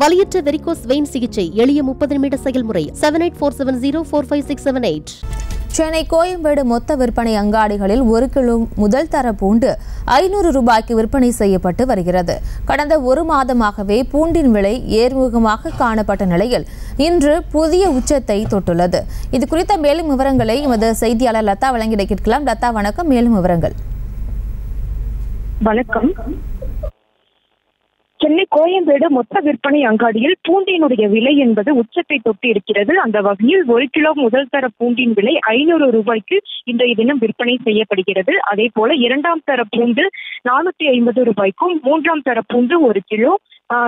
வலியற்ற varicose vein சிகிச்சை எளிய முப்பது நிமிட செயல்முறை seven eight four seven zero four five six seven eight Chennai Koyambedu மொத்த விற்பனை அங்காடிகளில் ஒரு கிலோ முதல் தர பூண்டு ஐநூறு ரூபாய்க்கு விற்பனை செய்யப்பட்டு வருகிறது. கடந்த ஒரு மாதமாகவே பூண்டின் விலை ஏர்முகமாக காணப்பட்ட நிலையில் இன்று புதிய உச்சத்தை தொட்டுள்ளது. இது குறித்த மேலும் விவரங்களை எமது செய்தியாளர் லதா வழங்கிட கேட்கலாம். லதா வணக்கம். மேலும் விவரங்கள். வணக்கம். சென்னை கோயம்பேடு மொத்த விற்பனை அங்காடியில் பூண்டினுடைய விலை என்பது உச்சத்தை தொட்டு இருக்கிறது. அந்த வகையில் ஒரு கிலோ முதல் தர பூண்டின் விலை ஐநூறு ரூபாய்க்கு இன்றைய தினம் விற்பனை செய்யப்படுகிறது. அதே போல இரண்டாம் தர பூண்டு நானூத்தி ஐம்பது ரூபாய்க்கும் மூன்றாம் தர பூண்டு ஒரு கிலோ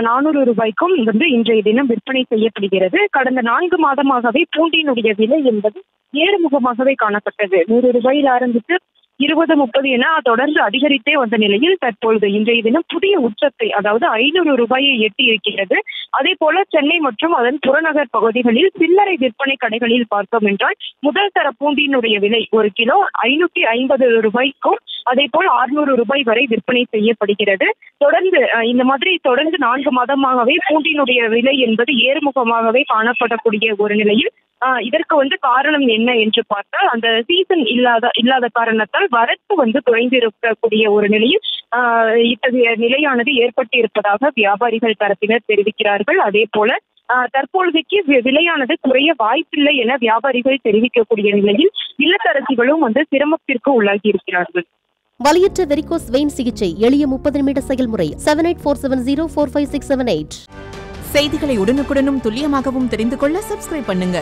நானூறு ரூபாய்க்கும் வந்து இன்றைய தினம் விற்பனை செய்யப்படுகிறது. கடந்த நான்கு மாதமாகவே பூண்டினுடைய விலை என்பது ஏறுமுகமாகவே காணப்பட்டது. நூறு ரூபாயில் ஆரம்பித்து இருபது முப்பது என தொடர்ந்து அதிகரித்தே வந்த நிலையில் தற்பொழுது இன்றைய தினம் புதிய உச்சத்தை அதாவது ஐநூறு ரூபாயை எட்டி இருக்கிறது அதே போல சென்னை மற்றும் அதன் புறநகர் பகுதிகளில் சில்லறை விற்பனை கடைகளில் பார்த்தோம் என்றால் முதல் தர பூண்டியினுடைய விலை ஒரு கிலோ ஐநூத்தி ஐம்பது ரூபாய்க்கும் அதே போல் அறுநூறு ரூபாய் வரை விற்பனை செய்யப்படுகிறது. தொடர்ந்து இந்த மாதிரி தொடர்ந்து நான்கு மாதமாகவே பூண்டினுடைய விலை என்பது ஏறுமுகமாகவே காணப்படக்கூடிய ஒரு நிலையில் இதற்கு வந்து காரணம் என்ன என்று பார்த்தால் அந்த சீசன் இல்லாத இல்லாத காரணத்தால் வரத்து வந்து குறைந்திருக்கக்கூடிய ஒரு நிலையில் இத்தகைய நிலையானது ஏற்பட்டு இருப்பதாக வியாபாரிகள் தரப்பினர் தெரிவிக்கிறார்கள். அதே போல தற்பொழுதைக்கு விலையானது குறைய வாய்ப்பில்லை என வியாபாரிகள் தெரிவிக்கக்கூடிய நிலையில் இல்லத்தரசிகளும் வந்து சிரமத்திற்கு உள்ளாகி இருக்கிறார்கள் வலியற்ற வெரிகோஸ் வெயின் சிகிச்சை எளிய முப்பது நிமிட செயல்முறை seven eight four seven zero four five six seven eight செய்திகளை உடனுக்குடனும் துல்லியமாகவும் தெரிந்து கொள்ள சப்ஸ்கிரைப் பண்ணுங்க.